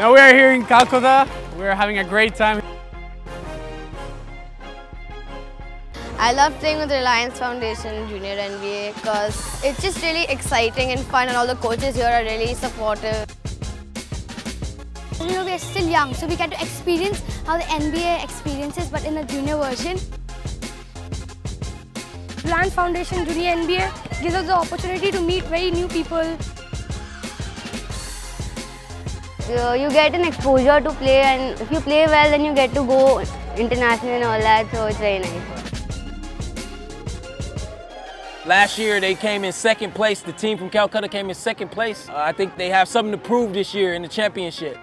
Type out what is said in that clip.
So we're here in Calcutta. We're having a great time. I love playing with the Reliance Foundation Junior NBA because it's just really exciting and fun and all the coaches here are really supportive. You know, we are still young, so we get to experience how the NBA experiences, but in a junior version. Reliance Foundation Junior NBA gives us the opportunity to meet very new people. So you get an exposure to play and if you play well then you get to go international and all that so it's very nice. Last year they came in second place. The team from Calcutta came in second place. Uh, I think they have something to prove this year in the championship.